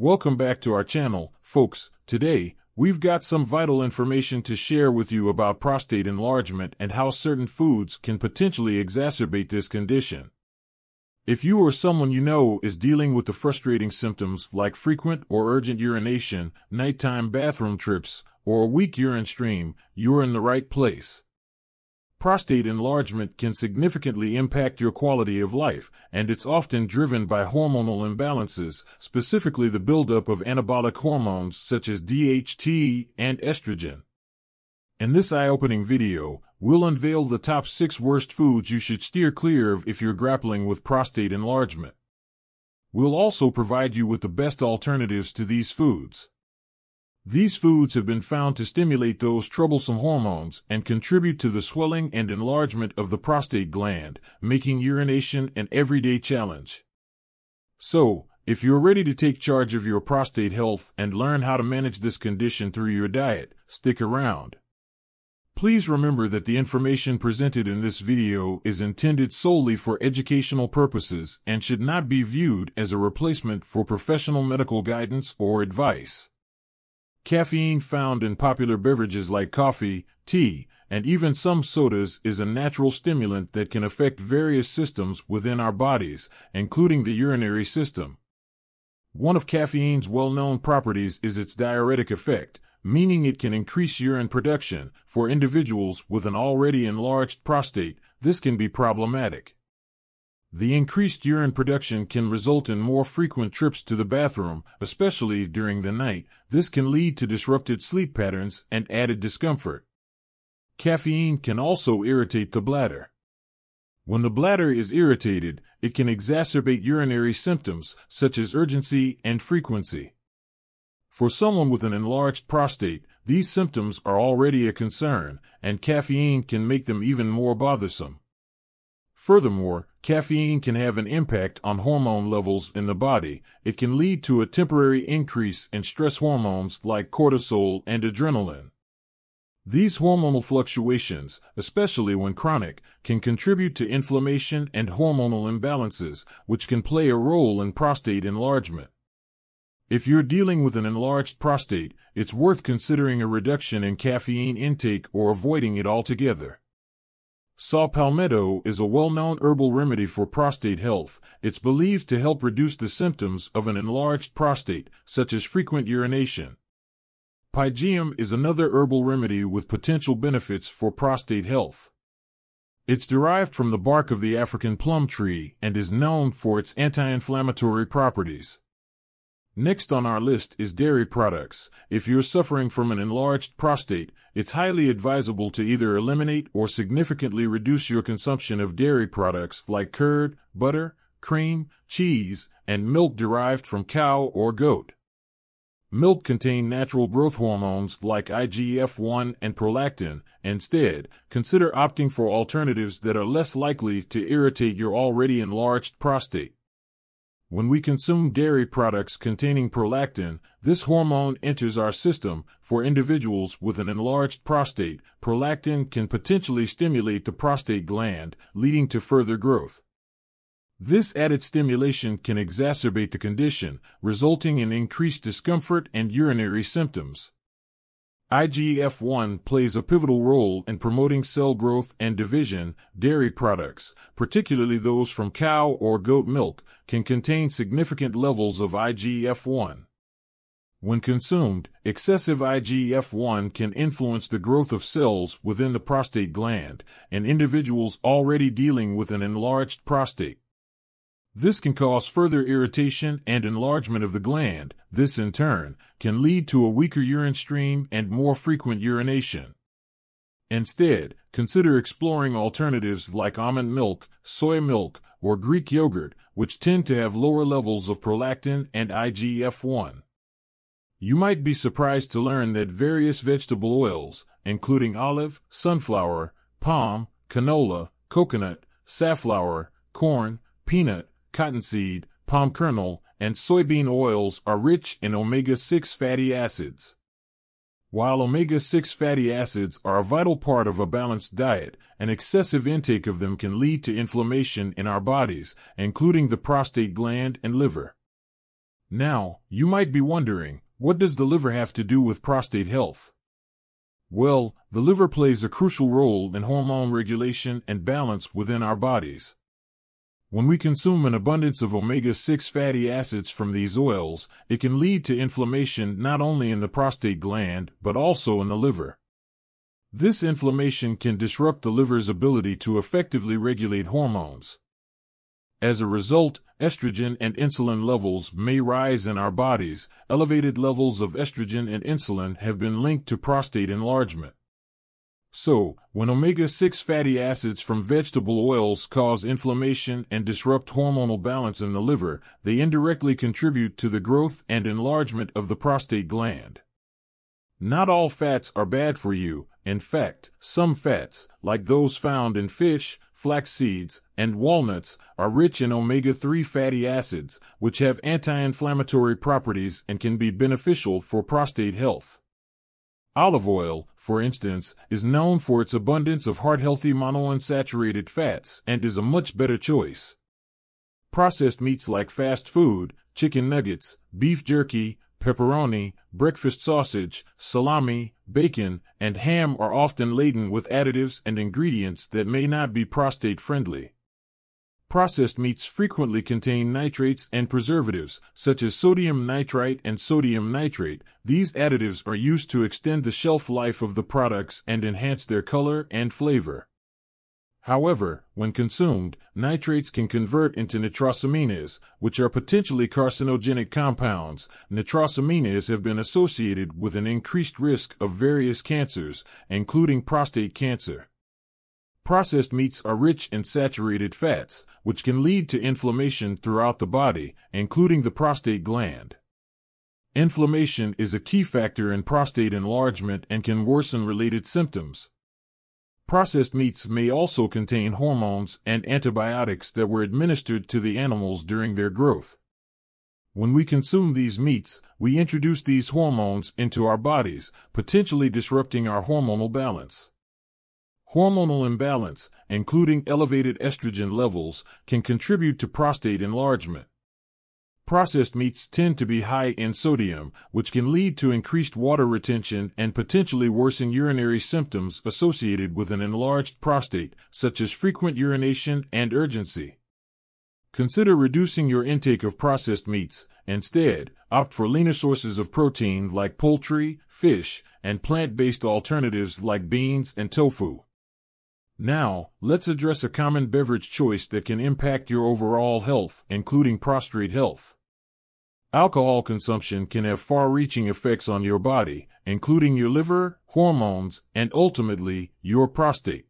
Welcome back to our channel, folks. Today, we've got some vital information to share with you about prostate enlargement and how certain foods can potentially exacerbate this condition. If you or someone you know is dealing with the frustrating symptoms like frequent or urgent urination, nighttime bathroom trips, or a weak urine stream, you're in the right place. Prostate enlargement can significantly impact your quality of life, and it's often driven by hormonal imbalances, specifically the buildup of anabolic hormones such as DHT and estrogen. In this eye-opening video, we'll unveil the top six worst foods you should steer clear of if you're grappling with prostate enlargement. We'll also provide you with the best alternatives to these foods. These foods have been found to stimulate those troublesome hormones and contribute to the swelling and enlargement of the prostate gland, making urination an everyday challenge. So, if you're ready to take charge of your prostate health and learn how to manage this condition through your diet, stick around. Please remember that the information presented in this video is intended solely for educational purposes and should not be viewed as a replacement for professional medical guidance or advice. Caffeine found in popular beverages like coffee, tea, and even some sodas is a natural stimulant that can affect various systems within our bodies, including the urinary system. One of caffeine's well-known properties is its diuretic effect, meaning it can increase urine production. For individuals with an already enlarged prostate, this can be problematic. The increased urine production can result in more frequent trips to the bathroom, especially during the night. This can lead to disrupted sleep patterns and added discomfort. Caffeine can also irritate the bladder. When the bladder is irritated, it can exacerbate urinary symptoms such as urgency and frequency. For someone with an enlarged prostate, these symptoms are already a concern, and caffeine can make them even more bothersome. Furthermore, caffeine can have an impact on hormone levels in the body. It can lead to a temporary increase in stress hormones like cortisol and adrenaline. These hormonal fluctuations, especially when chronic, can contribute to inflammation and hormonal imbalances, which can play a role in prostate enlargement. If you're dealing with an enlarged prostate, it's worth considering a reduction in caffeine intake or avoiding it altogether. Saw palmetto is a well-known herbal remedy for prostate health. It's believed to help reduce the symptoms of an enlarged prostate, such as frequent urination. Pygeum is another herbal remedy with potential benefits for prostate health. It's derived from the bark of the African plum tree and is known for its anti-inflammatory properties. Next on our list is dairy products. If you're suffering from an enlarged prostate, it's highly advisable to either eliminate or significantly reduce your consumption of dairy products like curd, butter, cream, cheese, and milk derived from cow or goat. Milk contain natural growth hormones like IGF-1 and prolactin. Instead, consider opting for alternatives that are less likely to irritate your already enlarged prostate. When we consume dairy products containing prolactin, this hormone enters our system. For individuals with an enlarged prostate, prolactin can potentially stimulate the prostate gland, leading to further growth. This added stimulation can exacerbate the condition, resulting in increased discomfort and urinary symptoms. IGF-1 plays a pivotal role in promoting cell growth and division. Dairy products, particularly those from cow or goat milk, can contain significant levels of IGF-1. When consumed, excessive IGF-1 can influence the growth of cells within the prostate gland, in individuals already dealing with an enlarged prostate. This can cause further irritation and enlargement of the gland. This, in turn, can lead to a weaker urine stream and more frequent urination. Instead, consider exploring alternatives like almond milk, soy milk, or Greek yogurt, which tend to have lower levels of prolactin and IGF-1. You might be surprised to learn that various vegetable oils, including olive, sunflower, palm, canola, coconut, safflower, corn, peanut, cottonseed, palm kernel, and soybean oils are rich in omega-6 fatty acids. While omega-6 fatty acids are a vital part of a balanced diet, an excessive intake of them can lead to inflammation in our bodies, including the prostate gland and liver. Now, you might be wondering, what does the liver have to do with prostate health? Well, the liver plays a crucial role in hormone regulation and balance within our bodies. When we consume an abundance of omega-6 fatty acids from these oils, it can lead to inflammation not only in the prostate gland, but also in the liver. This inflammation can disrupt the liver's ability to effectively regulate hormones. As a result, estrogen and insulin levels may rise in our bodies. Elevated levels of estrogen and insulin have been linked to prostate enlargement. So, when omega-6 fatty acids from vegetable oils cause inflammation and disrupt hormonal balance in the liver, they indirectly contribute to the growth and enlargement of the prostate gland. Not all fats are bad for you. In fact, some fats, like those found in fish, flax seeds, and walnuts, are rich in omega-3 fatty acids, which have anti-inflammatory properties and can be beneficial for prostate health. Olive oil, for instance, is known for its abundance of heart-healthy monounsaturated fats and is a much better choice. Processed meats like fast food, chicken nuggets, beef jerky, pepperoni, breakfast sausage, salami, bacon, and ham are often laden with additives and ingredients that may not be prostate friendly. Processed meats frequently contain nitrates and preservatives, such as sodium nitrite and sodium nitrate. These additives are used to extend the shelf life of the products and enhance their color and flavor. However, when consumed, nitrates can convert into nitrosamines, which are potentially carcinogenic compounds. Nitrosamines have been associated with an increased risk of various cancers, including prostate cancer. Processed meats are rich in saturated fats, which can lead to inflammation throughout the body, including the prostate gland. Inflammation is a key factor in prostate enlargement and can worsen related symptoms. Processed meats may also contain hormones and antibiotics that were administered to the animals during their growth. When we consume these meats, we introduce these hormones into our bodies, potentially disrupting our hormonal balance. Hormonal imbalance, including elevated estrogen levels, can contribute to prostate enlargement. Processed meats tend to be high in sodium, which can lead to increased water retention and potentially worsen urinary symptoms associated with an enlarged prostate, such as frequent urination and urgency. Consider reducing your intake of processed meats. Instead, opt for leaner sources of protein like poultry, fish, and plant-based alternatives like beans and tofu. Now, let's address a common beverage choice that can impact your overall health, including prostate health. Alcohol consumption can have far reaching effects on your body, including your liver, hormones, and ultimately, your prostate.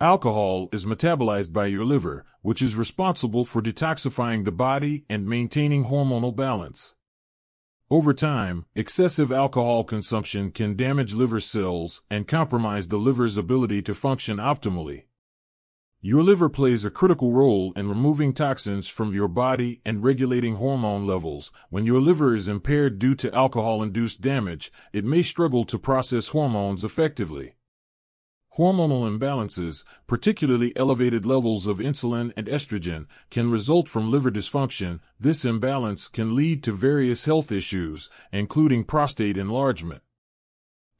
Alcohol is metabolized by your liver, which is responsible for detoxifying the body and maintaining hormonal balance. Over time, excessive alcohol consumption can damage liver cells and compromise the liver's ability to function optimally. Your liver plays a critical role in removing toxins from your body and regulating hormone levels. When your liver is impaired due to alcohol induced damage, it may struggle to process hormones effectively. Hormonal imbalances, particularly elevated levels of insulin and estrogen, can result from liver dysfunction. This imbalance can lead to various health issues, including prostate enlargement.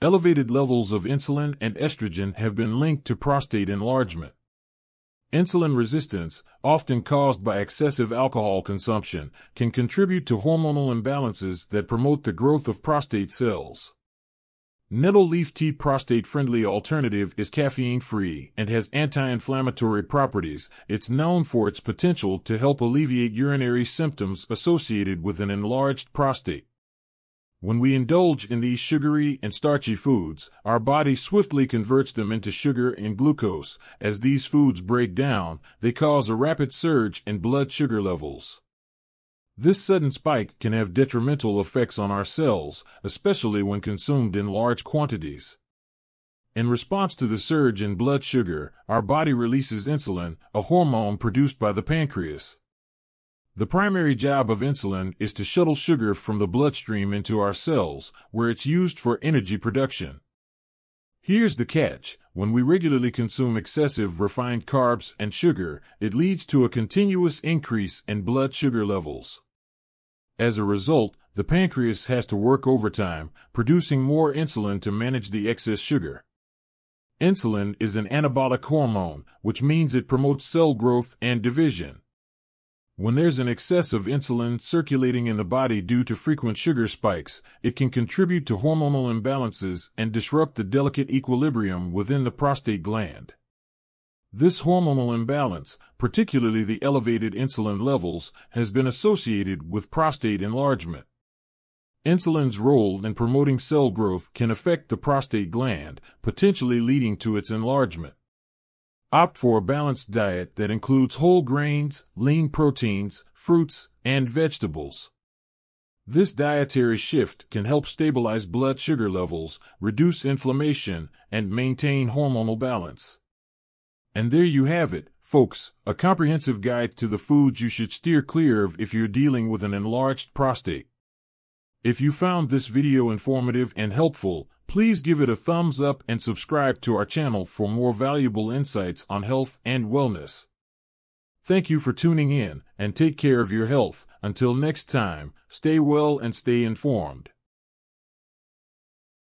Elevated levels of insulin and estrogen have been linked to prostate enlargement. Insulin resistance, often caused by excessive alcohol consumption, can contribute to hormonal imbalances that promote the growth of prostate cells. Nettle leaf tea prostate friendly alternative is caffeine free and has anti-inflammatory properties. It's known for its potential to help alleviate urinary symptoms associated with an enlarged prostate. When we indulge in these sugary and starchy foods, our body swiftly converts them into sugar and glucose. As these foods break down, they cause a rapid surge in blood sugar levels. This sudden spike can have detrimental effects on our cells, especially when consumed in large quantities. In response to the surge in blood sugar, our body releases insulin, a hormone produced by the pancreas. The primary job of insulin is to shuttle sugar from the bloodstream into our cells, where it's used for energy production. Here's the catch. When we regularly consume excessive refined carbs and sugar, it leads to a continuous increase in blood sugar levels. As a result, the pancreas has to work overtime, producing more insulin to manage the excess sugar. Insulin is an anabolic hormone, which means it promotes cell growth and division. When there's an excess of insulin circulating in the body due to frequent sugar spikes, it can contribute to hormonal imbalances and disrupt the delicate equilibrium within the prostate gland. This hormonal imbalance, particularly the elevated insulin levels, has been associated with prostate enlargement. Insulin's role in promoting cell growth can affect the prostate gland, potentially leading to its enlargement. Opt for a balanced diet that includes whole grains, lean proteins, fruits, and vegetables. This dietary shift can help stabilize blood sugar levels, reduce inflammation, and maintain hormonal balance. And there you have it, folks, a comprehensive guide to the foods you should steer clear of if you're dealing with an enlarged prostate. If you found this video informative and helpful, Please give it a thumbs up and subscribe to our channel for more valuable insights on health and wellness. Thank you for tuning in and take care of your health. Until next time, stay well and stay informed.